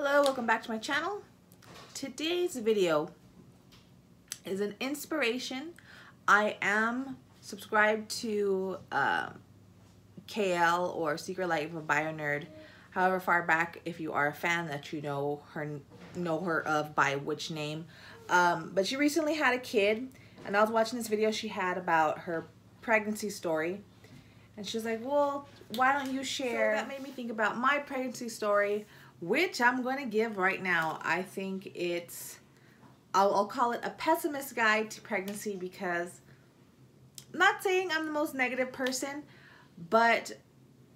Hello, welcome back to my channel. Today's video is an inspiration. I am subscribed to um, KL or Secret Life of a Bio Nerd. However far back, if you are a fan, that you know her know her of by which name. Um, but she recently had a kid, and I was watching this video she had about her pregnancy story. And she was like, well, why don't you share? So that made me think about my pregnancy story, which I'm going to give right now. I think it's, I'll, I'll call it a pessimist guide to pregnancy because I'm not saying I'm the most negative person, but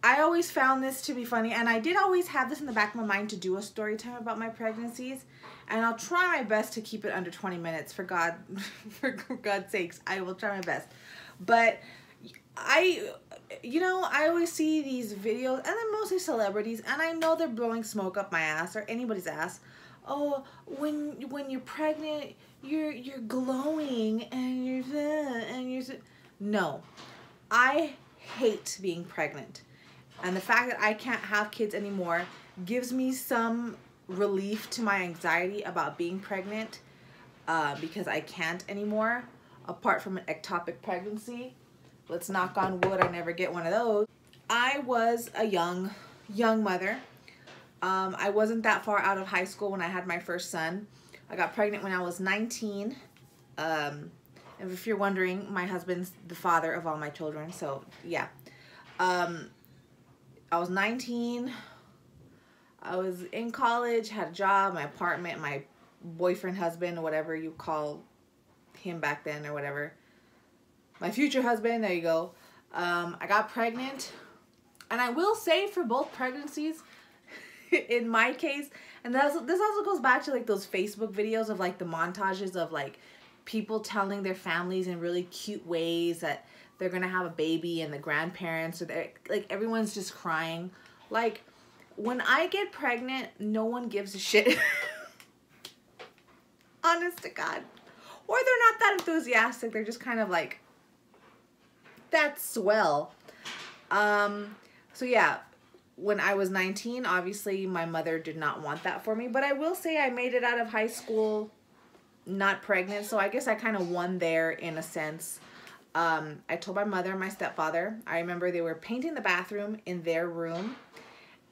I always found this to be funny, and I did always have this in the back of my mind to do a story time about my pregnancies, and I'll try my best to keep it under 20 minutes. For God, for God's sakes, I will try my best. But I, you know, I always see these videos, and they're mostly celebrities, and I know they're blowing smoke up my ass or anybody's ass. Oh, when when you're pregnant, you're you're glowing, and you're and you're no, I hate being pregnant. And the fact that I can't have kids anymore gives me some relief to my anxiety about being pregnant uh, because I can't anymore, apart from an ectopic pregnancy. Let's knock on wood, I never get one of those. I was a young, young mother. Um, I wasn't that far out of high school when I had my first son. I got pregnant when I was 19. Um, if you're wondering, my husband's the father of all my children, so yeah. Um, I was 19. I was in college, had a job, my apartment, my boyfriend, husband, whatever you call him back then or whatever. My future husband, there you go. Um, I got pregnant. And I will say for both pregnancies, in my case, and this also goes back to like those Facebook videos of like the montages of like people telling their families in really cute ways that they're gonna have a baby and the grandparents or they're like everyone's just crying like when i get pregnant no one gives a shit honest to god or they're not that enthusiastic they're just kind of like that's swell um so yeah when i was 19 obviously my mother did not want that for me but i will say i made it out of high school not pregnant so i guess i kind of won there in a sense um, I told my mother and my stepfather. I remember they were painting the bathroom in their room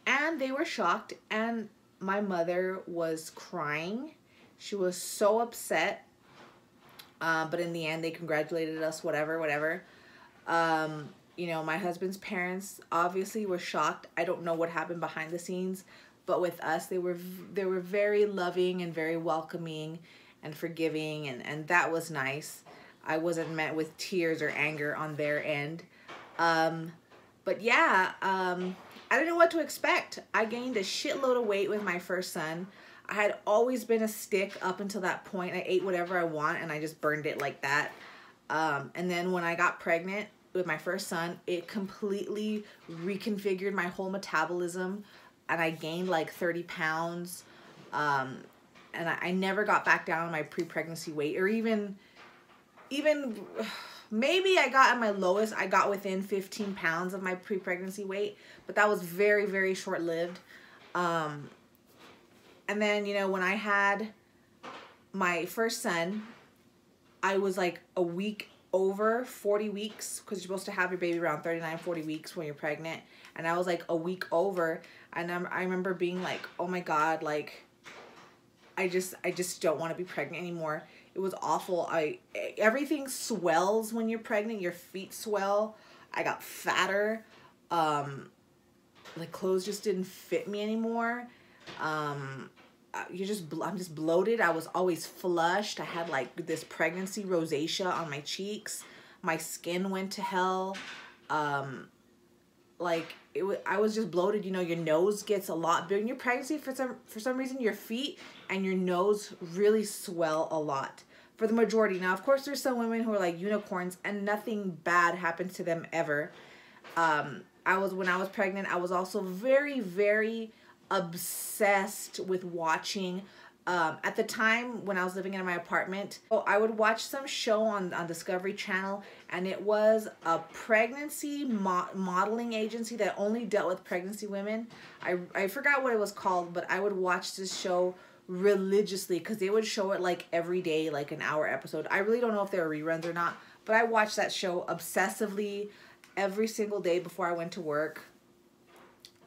and they were shocked and my mother was crying. She was so upset. Uh, but in the end, they congratulated us, whatever, whatever. Um, you know, my husband's parents obviously were shocked. I don't know what happened behind the scenes, but with us, they were they were very loving and very welcoming and forgiving, and and that was nice. I wasn't met with tears or anger on their end. Um, but yeah, um, I didn't know what to expect. I gained a shitload of weight with my first son. I had always been a stick up until that point. I ate whatever I want and I just burned it like that. Um, and then when I got pregnant with my first son, it completely reconfigured my whole metabolism and I gained like 30 pounds. Um, and I, I never got back down on my pre-pregnancy weight or even even maybe I got at my lowest, I got within 15 pounds of my pre-pregnancy weight, but that was very, very short-lived. Um, and then, you know, when I had my first son, I was like a week over 40 weeks because you're supposed to have your baby around 39, 40 weeks when you're pregnant. And I was like a week over. And I'm, I remember being like, oh my God, like, I just, I just don't want to be pregnant anymore it was awful. I everything swells when you're pregnant. Your feet swell. I got fatter. Um, like clothes just didn't fit me anymore. Um, you just I'm just bloated. I was always flushed. I had like this pregnancy rosacea on my cheeks. My skin went to hell. Um, like it was, I was just bloated. You know, your nose gets a lot bigger in your pregnancy. For some for some reason, your feet and your nose really swell a lot for the majority. Now, of course, there's some women who are like unicorns and nothing bad happens to them ever. Um, I was when I was pregnant. I was also very very obsessed with watching Um, at the time when I was living in my apartment, oh, I would watch some show on, on Discovery Channel, and it was a pregnancy mo- modeling agency that only dealt with pregnancy women. I, I forgot what it was called, but I would watch this show religiously because they would show it like every day, like an hour episode. I really don't know if they were reruns or not, but I watched that show obsessively every single day before I went to work.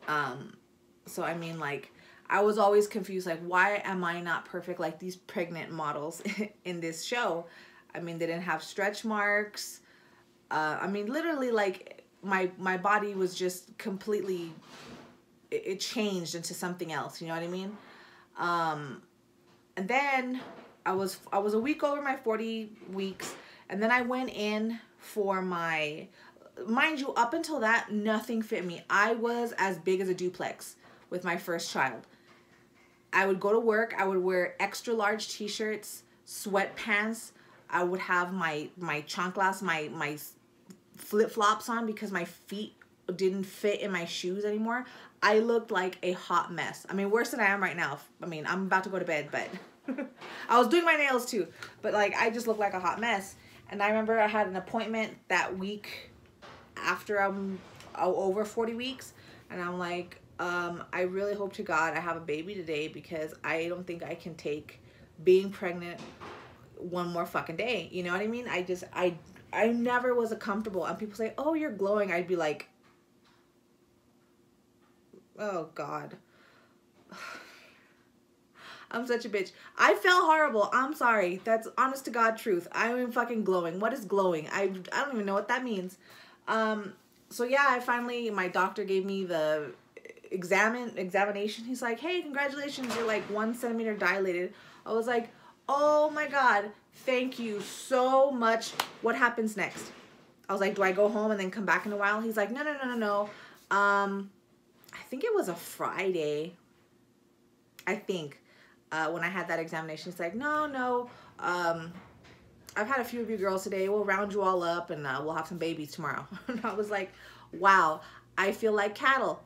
Um, so I mean, like, I was always confused, like, why am I not perfect like these pregnant models in this show? I mean, they didn't have stretch marks. Uh, I mean, literally, like, my my body was just completely. It, it changed into something else. You know what I mean? Um, and then I was I was a week over my forty weeks, and then I went in for my mind you, up until that, nothing fit me. I was as big as a duplex with my first child. I would go to work, I would wear extra large t-shirts, sweatpants. I would have my my chanclas, my my flip-flops on because my feet didn't fit in my shoes anymore. I looked like a hot mess. I mean, worse than I am right now. I mean, I'm about to go to bed, but I was doing my nails too. But like, I just looked like a hot mess. And I remember I had an appointment that week after I'm oh, over 40 weeks and I'm like um, I really hope to God I have a baby today because I don't think I can take being pregnant one more fucking day. You know what I mean? I just I I never was a comfortable and people say, "Oh, you're glowing." I'd be like, "Oh god." I'm such a bitch. I felt horrible. I'm sorry. That's honest to God truth. I'm fucking glowing. What is glowing? I I don't even know what that means. Um, so yeah, I finally, my doctor gave me the examine examination. He's like, hey, congratulations, you're like one centimeter dilated. I was like, oh my God, thank you so much. What happens next? I was like, do I go home and then come back in a while? He's like, no, no, no, no, no. Um, I think it was a Friday. I think uh, when I had that examination, he's like, no, no. Um, I've had a few of you girls today. We'll round you all up and uh, we'll have some babies tomorrow. and I was like, wow, I feel like cattle.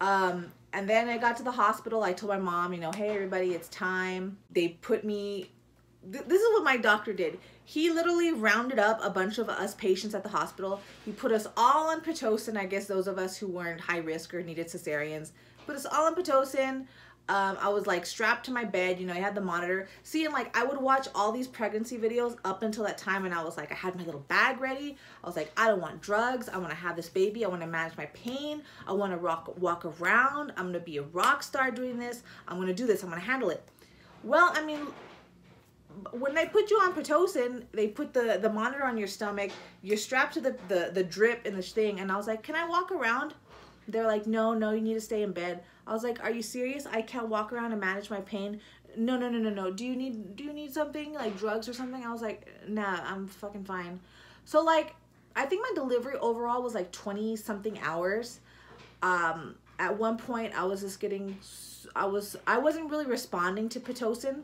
Um, and then I got to the hospital. I told my mom, you know, hey, everybody, it's time. They put me, th this is what my doctor did. He literally rounded up a bunch of us patients at the hospital. He put us all on Pitocin. I guess those of us who weren't high risk or needed cesareans. Put us all on Pitocin um, I was like strapped to my bed, you know, I had the monitor. Seeing like I would watch all these pregnancy videos up until that time and I was like, I had my little bag ready. I was like, I don't want drugs. I want to have this baby. I want to manage my pain. I want to rock, walk around. I'm to be a rock star doing this. I'm going to do this. I'm to handle it. Well, I mean, when they put you on Pitocin, they put the, the monitor on your stomach. You're strapped to the, the, the drip and the thing. And I was like, can I walk around? They're like, no, no, you need to stay in bed. I was like, are you serious? I can't walk around and manage my pain. No, no, no, no, no. Do you need do you need something like drugs or something? I was like, nah, I'm fucking fine. So like, I think my delivery overall was like 20 something hours. Um, at one point I was just getting, I was, I wasn't really responding to Pitocin.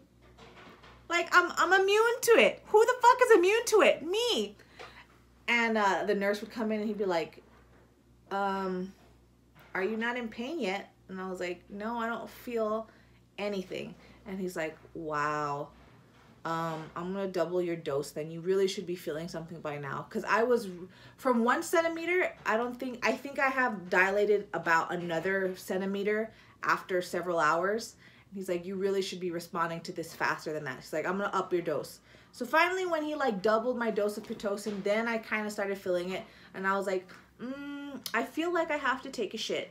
Like I'm, I'm immune to it. Who the fuck is immune to it? Me. And uh, the nurse would come in and he'd be like, um, are you not in pain yet? And I was like, no, I don't feel anything. And he's like, wow. Um, I'm gonna double your dose then. You really should be feeling something by now. Cause I was from one centimeter, I don't think, I think I have dilated about another centimeter after several hours. And he's like, you really should be responding to this faster than that. He's like, I'm gonna up your dose. So finally, when he like doubled my dose of Pitocin, then I kind of started feeling it. And I was like, mm, I feel like I have to take a shit.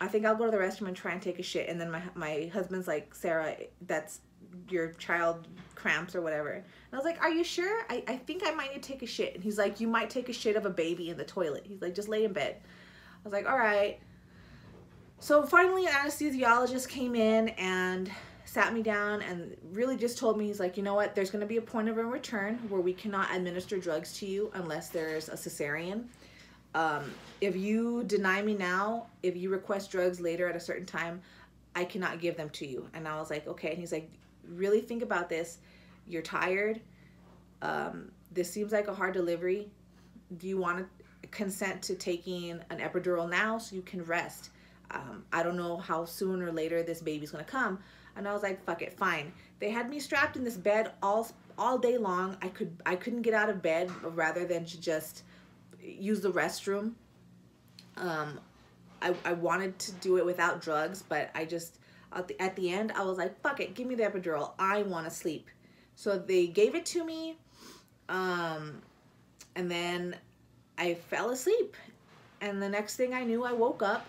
I think I'll go to the restroom and try and take a shit. And then my, my husband's like, Sarah, that's your child cramps or whatever. And I was like, are you sure? I, I think I might need to take a shit. And he's like, you might take a shit of a baby in the toilet. He's like, just lay in bed. I was like, all right. So finally an anesthesiologist came in and sat me down and really just told me, he's like, you know what, there's gonna be a point of a return where we cannot administer drugs to you unless there's a cesarean um, if you deny me now, if you request drugs later at a certain time, I cannot give them to you. And I was like, okay. And he's like, really think about this. You're tired. Um, this seems like a hard delivery. Do you want to consent to taking an epidural now so you can rest? Um, I don't know how soon or later this baby's gonna come. And I was like, fuck it, fine. They had me strapped in this bed all all day long. I could I couldn't get out of bed rather than to just use the restroom. Um, I, I wanted to do it without drugs, but I just at the, at the end I was like, fuck it, give me the epidural. I want to sleep. So they gave it to me. Um, and then I fell asleep. And the next thing I knew, I woke up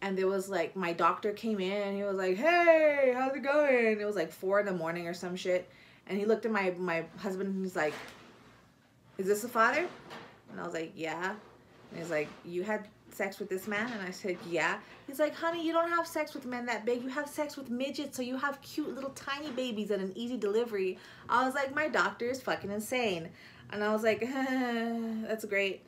and there was like, my doctor came in and he was like, hey, how's it going? It was like four in the morning or some shit. And he looked at my, my husband and he's like, is this the father? And I was like, yeah. And he's like, you had sex with this man? And I said, yeah. He's like, honey, you don't have sex with men that big. You have sex with midgets, so you have cute little tiny babies and an easy delivery. I was like, my doctor is fucking insane. And I was like, that's great.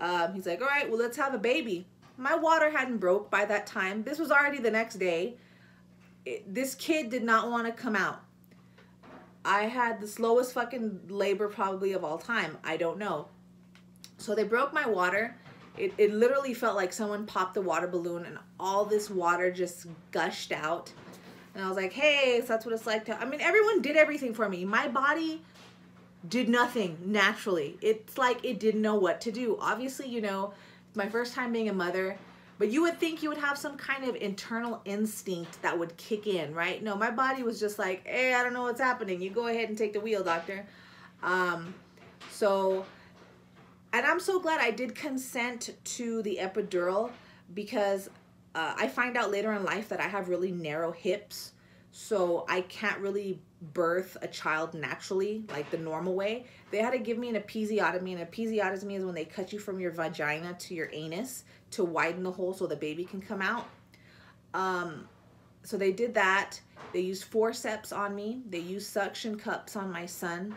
Um, he's like, all right, well, let's have a baby. My water hadn't broke by that time. This was already the next day. It, this kid did not want to come out. I had the slowest fucking labor probably of all time. I don't know. So they broke my water. It, it literally felt like someone popped the water balloon and all this water just gushed out. And I was like, hey, so that's what it's like to. I mean, everyone did everything for me. My body did nothing naturally. It's like it didn't know what to do. Obviously, you know, my first time being a mother, but you would think you would have some kind of internal instinct that would kick in, right? No, my body was just like, hey, I don't know what's happening. You go ahead and take the wheel, doctor. Um, so, and I'm so glad I did consent to the epidural because uh, I find out later in life that I have really narrow hips. So I can't really birth a child naturally, like the normal way. They had to give me an episiotomy. And episiotomy is when they cut you from your vagina to your anus to widen the hole so the baby can come out. Um, so they did that. They used forceps on me. They used suction cups on my son.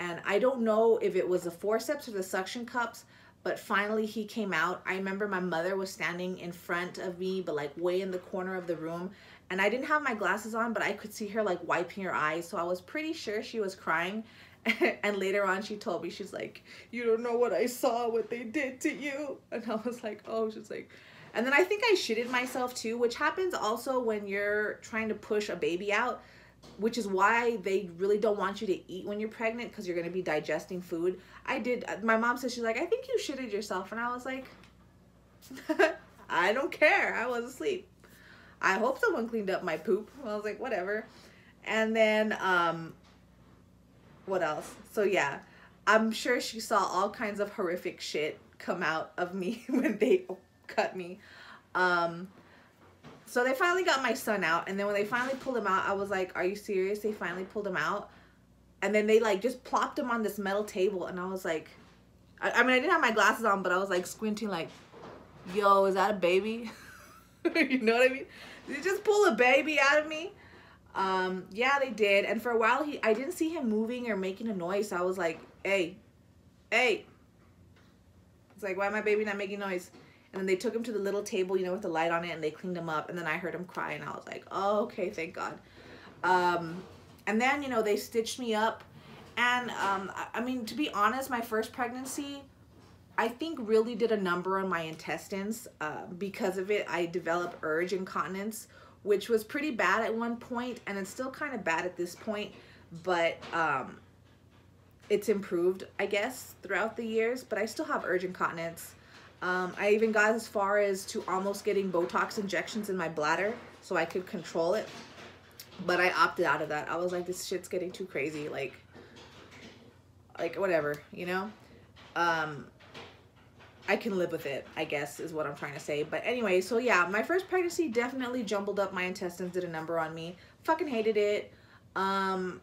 And I don't know if it was the forceps or the suction cups, but finally he came out. I remember my mother was standing in front of me, but like way in the corner of the room. And I didn't have my glasses on, but I could see her like wiping her eyes. So I was pretty sure she was crying. and later on she told me, she's like, you don't know what I saw, what they did to you. And I was like, oh, she's like, and then I think I shitted myself too, which happens also when you're trying to push a baby out, which is why they really don't want you to eat when you're pregnant because you're going to be digesting food. I did, my mom said, she's like, I think you shitted yourself. And I was like, I don't care. I was asleep. I hope someone cleaned up my poop. I was like, whatever. And then, um, what else? So yeah, I'm sure she saw all kinds of horrific shit come out of me when they cut me. Um, so they finally got my son out. And then when they finally pulled him out, I was like, are you serious? They finally pulled him out. And then they like just plopped him on this metal table. And I was like, I, I mean, I didn't have my glasses on, but I was like squinting like, yo, is that a baby? you know what I mean? Did you just pull a baby out of me? Um, yeah, they did. And for a while, he I didn't see him moving or making a noise. So I was like, hey, hey. It's like, why my baby not making noise? And then they took him to the little table, you know, with the light on it, and they cleaned him up. And then I heard him cry, and I was like, oh, okay, thank God. Um, and then, you know, they stitched me up. And, um, I, mean, to be honest, my first pregnancy, I think really did a number on my intestines. Uh, because of it, I developed urge incontinence, which was pretty bad at one point, and it's still kind of bad at this point, but um, it's improved, I guess, throughout the years, but I still have urge incontinence. Um, I even got as far as to almost getting Botox injections in my bladder so I could control it, but I opted out of that. I was like, this shit's getting too crazy, like, like whatever, you know? Um, I can live with it, I guess is what I'm trying to say. But anyway, so yeah, my first pregnancy definitely jumbled up my intestines, did a number on me. Fucking hated it. Um,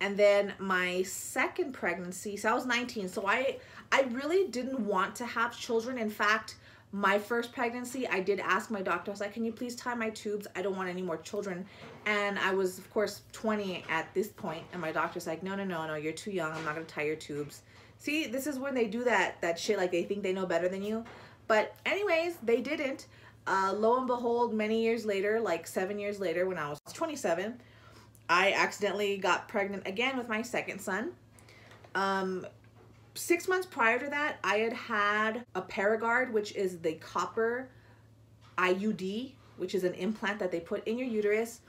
and then my second pregnancy, so I was 19, so I, I really didn't want to have children. In fact, my first pregnancy, I did ask my doctor, I was like, can you please tie my tubes? I don't want any more children. And I was, of course, 20 at this point, and my doctor's like, no, no, no, no, you're too young. I'm not to tie your tubes. See, this is when they do that that shit like they think they know better than you. But anyways, they didn't. Uh, lo and behold, many years later, like seven years later, when I was 27, I accidentally got pregnant again with my second son. Um, six months prior to that, I had had a Paragard, which is the copper IUD, which is an implant that they put in your uterus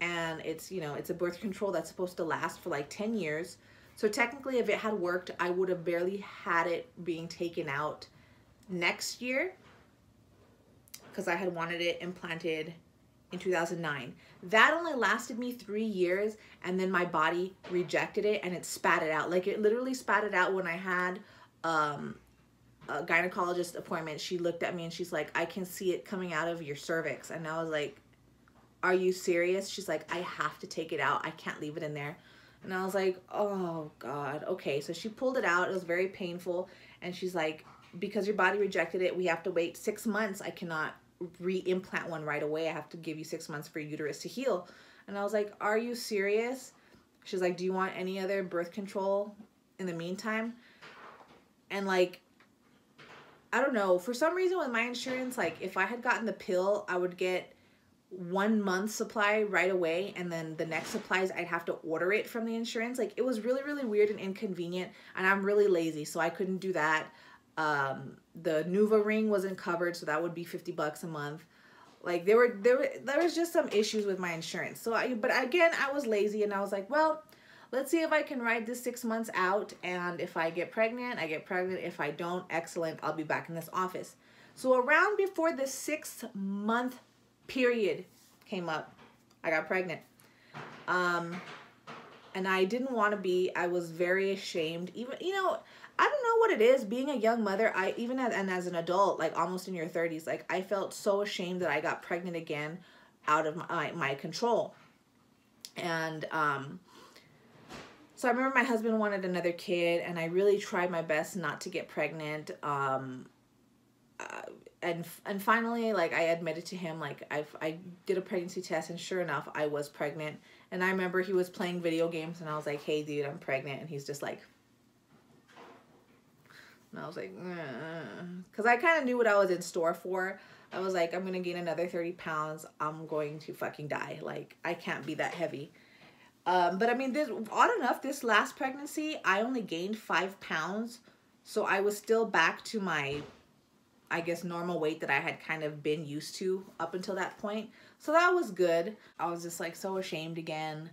and it's, you know, it's a birth control that's supposed to last for like 10 years. So technically if it had worked, I would have barely had it being taken out next year because I had wanted it implanted in 2009. That only lasted me three years and then my body rejected it and it spat it out. Like it literally spat it out when I had um, a gynecologist appointment. She looked at me and she's like, I can see it coming out of your cervix. And I was like, are you serious? She's like, I have to take it out. I can't leave it in there. And I was like, oh God, okay. So she pulled it out. It was very painful. And she's like, because your body rejected it, we have to wait six months. I cannot re-implant one right away. I have to give you six months for your uterus to heal. And I was like, are you serious? She's like, do you want any other birth control in the meantime? And like, I don't know, for some reason with my insurance, like if I had gotten the pill, I would get one month supply right away and then the next supplies I'd have to order it from the insurance. Like it was really, really weird and inconvenient and I'm really lazy so I couldn't do that. Um, the NuvaRing wasn't covered, so that would be 50 bucks a month. Like there were there were, there was just some issues with my insurance. So I but again, I was lazy and I was like, well, let's see if I can ride this 6 months out and if I get pregnant, I get pregnant. If I don't, excellent, I'll be back in this office. So around before the 6 month period came up, I got pregnant. Um and I didn't want to be. I was very ashamed. Even you know, I don't know what it is being a young mother. I even as and as an adult, like almost in your 30s, like I felt so ashamed that I got pregnant again out of my my control. And um so I remember my husband wanted another kid and I really tried my best not to get pregnant. Um uh, and and finally like I admitted to him like I I did a pregnancy test and sure enough I was pregnant and I remember he was playing video games and I was like hey dude I'm pregnant and he's just like and I was like, because I kind of knew what I was in store for. I was like, I'm going to gain another 30 pounds. I'm going to fucking die. Like, I can't be that heavy. Um, but I mean, this odd enough, this last pregnancy, I only gained five pounds. So I was still back to my, I guess, normal weight that I had kind of been used to up until that point. So that was good. I was just like so ashamed again.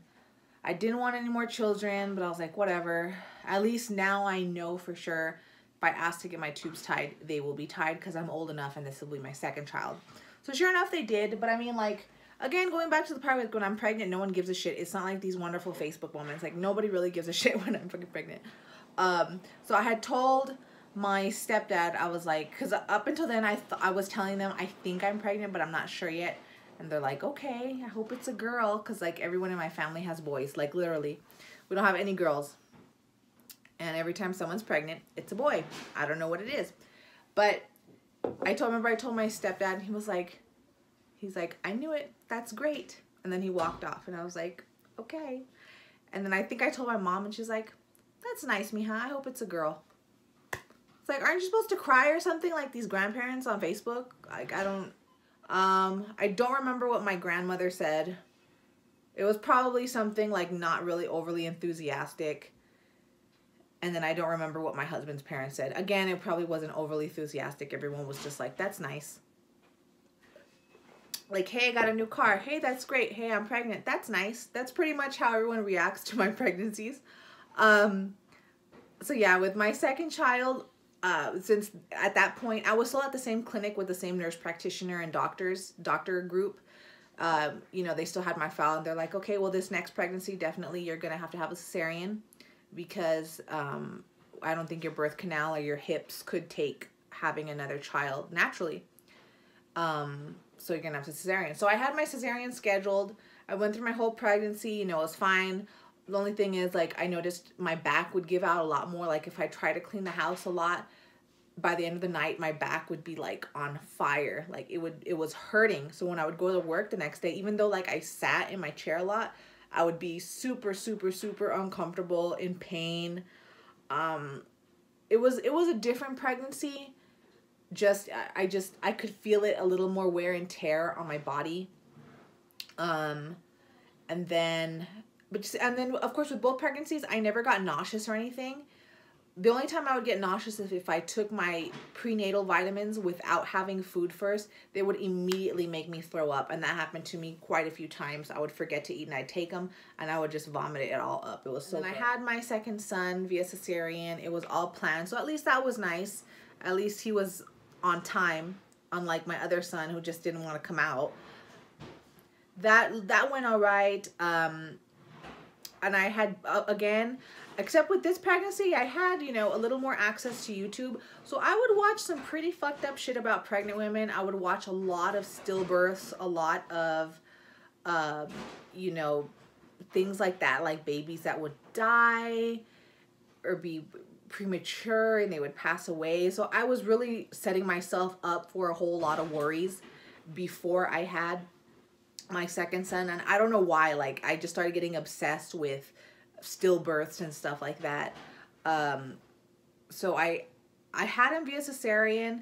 I didn't want any more children, but I was like, whatever. At least now I know for sure if I ask to get my tubes tied, they will be tied because I'm old enough and this will be my second child. So sure enough, they did. But I mean, like, again, going back to the part with when I'm pregnant, no one gives a shit. It's not like these wonderful Facebook moments. Like, nobody really gives a shit when I'm fucking pregnant. Um, so I had told my stepdad, I was like, because up until then, I, I was telling them, I think I'm pregnant, but I'm not sure yet. And they're like, okay, I hope it's a girl. Because, like, everyone in my family has boys. Like, literally. We don't have any girls. And every time someone's pregnant, it's a boy. I don't know what it is. But I told, remember I told my stepdad, and he was like, he's like, I knew it. That's great. And then he walked off and I was like, okay. And then I think I told my mom and she's like, that's nice, Mija. I hope it's a girl. It's like, aren't you supposed to cry or something like these grandparents on Facebook? Like, I don't, um, I don't remember what my grandmother said. It was probably something like not really overly enthusiastic. And then I don't remember what my husband's parents said. Again, it probably wasn't overly enthusiastic. Everyone was just like, that's nice. Like, hey, I got a new car. Hey, that's great. Hey, I'm pregnant. That's nice. That's pretty much how everyone reacts to my pregnancies. Um, so yeah, with my second child, uh, since at that point, I was still at the same clinic with the same nurse practitioner and doctors, doctor group. Um, you know, they still had my file and they're like, okay, well, this next pregnancy, definitely you're going to have to have a cesarean because um, I don't think your birth canal or your hips could take having another child naturally. Um, so you're gonna have to cesarean. So I had my cesarean scheduled. I went through my whole pregnancy, you know, it was fine. The only thing is like I noticed my back would give out a lot more. Like if I try to clean the house a lot, by the end of the night my back would be like on fire. Like it would it was hurting. So when I would go to work the next day, even though like I sat in my chair a lot, I would be super, super, super uncomfortable, in pain. Um, it was it was a different pregnancy. Just I, I just I could feel it a little more wear and tear on my body. Um, and then but just, and then of course with both pregnancies I never got nauseous or anything. The only time I would get nauseous is if I took my prenatal vitamins without having food first. They would immediately make me throw up, and that happened to me quite a few times. I would forget to eat, and I'd take them, and I would just vomit it all up. It was so. And I had my second son via cesarean. It was all planned, so at least that was nice. At least he was on time, unlike my other son who just didn't want to come out. That that went all right. Um, and I had uh, again except with this pregnancy i had you know a little more access to youtube. So i would watch some pretty fucked up shit about pregnant women. I would watch a lot of stillbirths a lot of um, you know things like that like babies that would die or be premature and they would pass away. So i was really setting myself up for a whole lot of worries before i had my second son. And i don't know why like i just started getting obsessed with stillbirths and stuff like that. Um, so I I had him via cesarean,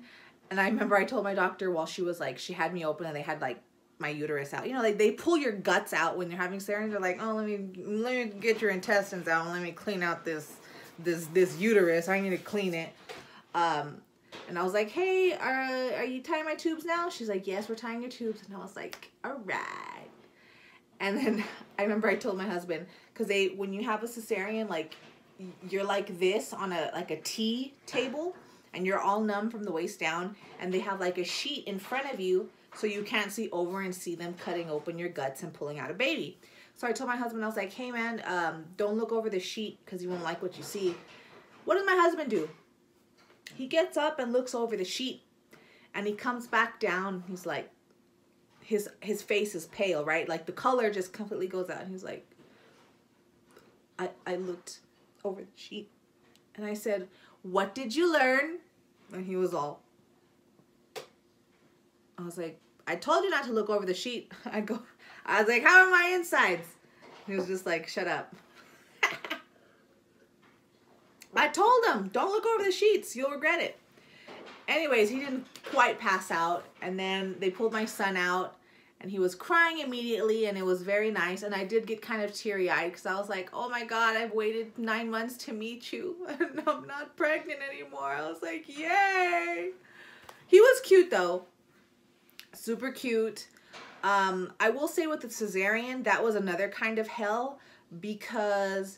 and I remember I told my doctor while she was like she had me open and they had like my uterus out. You know, like they pull your guts out when you're having cesarean. They're like, oh, let me let me get your intestines out let me clean out this this this uterus. I need to clean it. Um, and I was like, hey, are, are you tying my tubes now? She's like, yes, we're tying your tubes. And I was like, all right. And then I remember I told my husband, because they when you have a cesarean like you're like this on a like a tea table and you're all numb from the waist down and they have like a sheet in front of you so you can't see over and see them cutting open your guts and pulling out a baby. So i told my husband i was like hey man um, don't look over the sheet because you won't like what you see. What does my husband do? He gets up and looks over the sheet and he comes back down. He's like his his face is pale right? Like the color just completely goes out. He's like I, I looked over the sheet and I said, What did you learn? And he was all, I was like, I told you not to look over the sheet. I go, I was like, How are my insides? He was just like, Shut up. I told him, Don't look over the sheets. You'll regret it. Anyways, he didn't quite pass out. And then they pulled my son out and he was crying immediately and it was very nice and i did get kind of teary-eyed because i was like oh my god i've waited nine months to meet you and i'm not pregnant anymore. I was like yay! He was cute though. Super cute. Um, i will say with the cesarean that was another kind of hell because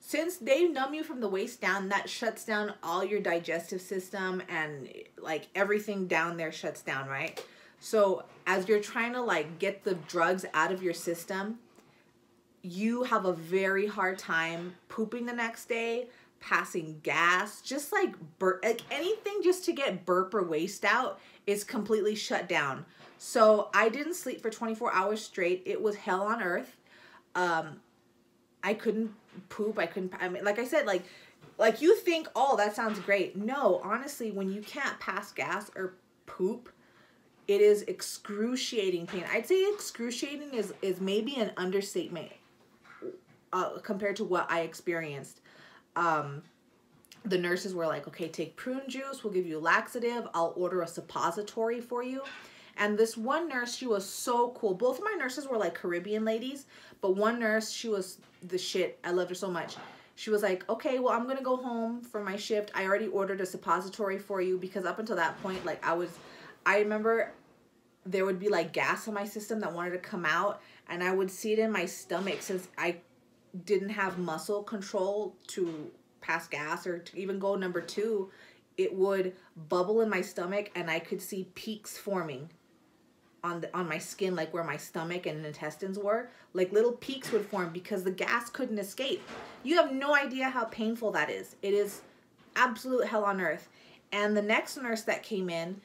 since they numb you from the waist down that shuts down all your digestive system and like everything down there shuts down right so as you're trying to like get the drugs out of your system, you have a very hard time pooping the next day, passing gas, just like burp, like anything just to get burp or waste out is completely shut down. So I didn't sleep for 24 hours straight. It was hell on earth. Um, I couldn't poop. I couldn't. I mean, like I said, like like you think, oh, that sounds great. No, honestly, when you can't pass gas or poop, it is excruciating pain. I'd say excruciating is is maybe an understatement uh, compared to what I experienced. Um, the nurses were like, "Okay, take prune juice. We'll give you laxative. I'll order a suppository for you." And this one nurse, she was so cool. Both of my nurses were like Caribbean ladies, but one nurse, she was the shit. I loved her so much. She was like, okay, well, I'm going to go home for my shift. I already ordered a suppository for you because up until that point, like, I was I remember there would be like gas in my system that wanted to come out and I would see it in my stomach since I didn't have muscle control to pass gas or to even go number two, it would bubble in my stomach and I could see peaks forming on the on my skin like where my stomach and intestines were. Like little peaks would form because the gas couldn't escape. You have no idea how painful that is. It is absolute hell on earth. And the next nurse that came in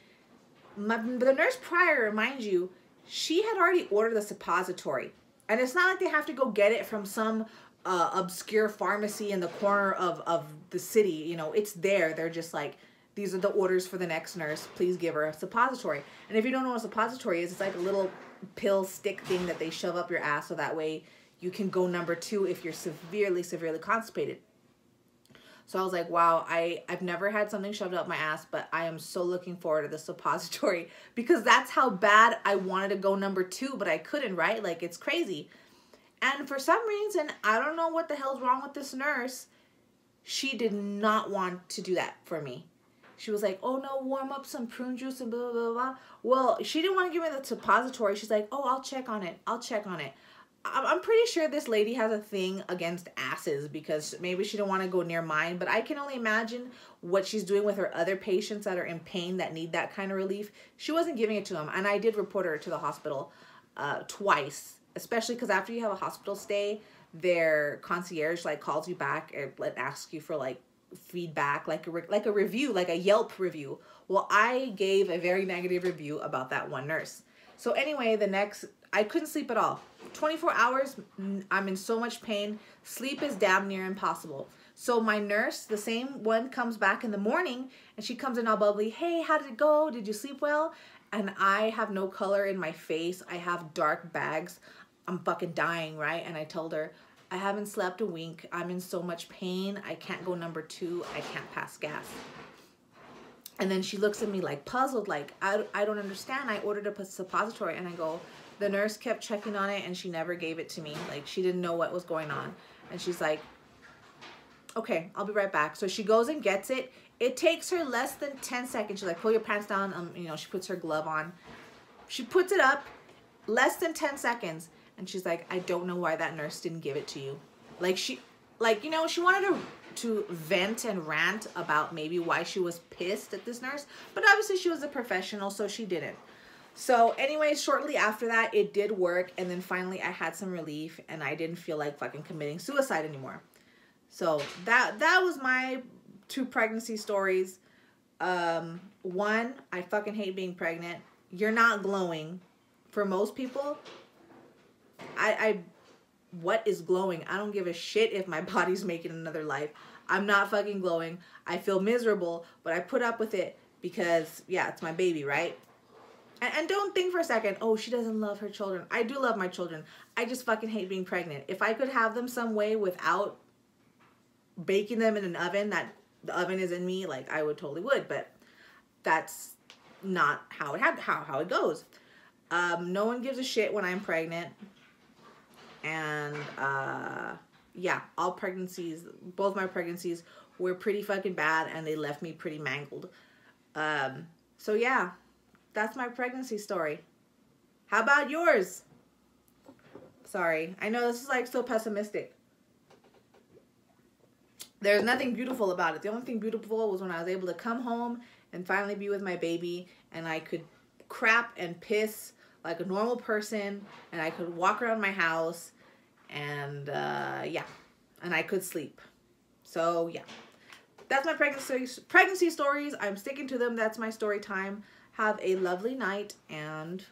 my, the nurse prior, mind you, she had already ordered the suppository. And it's not like they have to go get it from some uh, obscure pharmacy in the corner of, of the city. You know, it's there. They're just like, these are the orders for the next nurse. Please give her a suppository. And if you don't know what a suppository is, it's like a little pill stick thing that they shove up your ass so that way you can go number two if you're severely, severely constipated. So I was like, wow, I, I've never had something shoved up my ass, but I am so looking forward to the suppository because that's how bad I wanted to go number two, but I couldn't, right? Like, it's crazy. And for some reason, I don't know what the hell's wrong with this nurse. She did not want to do that for me. She was like, oh no, warm up some prune juice and blah, blah, blah, blah. Well, she didn't want to give me the suppository. She's like, oh, I'll check on it. I'll check on it. I'm pretty sure this lady has a thing against asses because maybe she don't want to go near mine, but I can only imagine what she's doing with her other patients that are in pain that need that kind of relief. She wasn't giving it to them, and I did report her to the hospital uh, twice, especially because after you have a hospital stay, their concierge like calls you back and asks you for like feedback, like a like a review, like a Yelp review. Well, I gave a very negative review about that one nurse. So anyway, the next I couldn't sleep at all. 24 hours, I'm in so much pain. Sleep is damn near impossible. So my nurse, the same one, comes back in the morning and she comes in all bubbly. Hey, how did it go? Did you sleep well? And I have no color in my face. I have dark bags. I'm fucking dying, right? And I told her, I haven't slept a wink. I'm in so much pain. I can't go number two. I can't pass gas. And then she looks at me like puzzled, like, I, I don't understand. I ordered a suppository. And I go, the nurse kept checking on it and she never gave it to me. Like, she didn't know what was going on. And she's like, okay, I'll be right back. So she goes and gets it. It takes her less than 10 seconds. She's like, pull your pants down. Um, you know, she puts her glove on. She puts it up, less than 10 seconds. And she's like, I don't know why that nurse didn't give it to you. Like she, like, you know, she wanted to, to vent and rant about maybe why she was pissed at this nurse. But obviously she was a professional, so she didn't. So anyways, shortly after that, it did work. And then finally I had some relief and I didn't feel like fucking committing suicide anymore. So that, that was my two pregnancy stories. Um, one, I fucking hate being pregnant. You're not glowing. For most people, I, I, what is glowing? I don't give a shit if my body's making another life. I'm not fucking glowing. I feel miserable, but I put up with it because, yeah, it's my baby, right? And, and don't think for a second, oh, she doesn't love her children. I do love my children. I just fucking hate being pregnant. If I could have them some way without baking them in an oven that the oven is in me, like I would totally would, but that's not how it how how it goes. Um, no one gives a shit when I'm pregnant, and uh, yeah, all pregnancies, both my pregnancies were pretty fucking bad, and they left me pretty mangled. Um, so yeah, that's my pregnancy story. How about yours? Sorry, I know this is like so pessimistic. There's nothing beautiful about it. The only thing beautiful was when I was able to come home and finally be with my baby and I could crap and piss like a normal person and I could walk around my house and uh, yeah, and I could sleep. So yeah, that's my pregnancy, pregnancy stories. I'm sticking to them. That's my story time. Have a lovely night and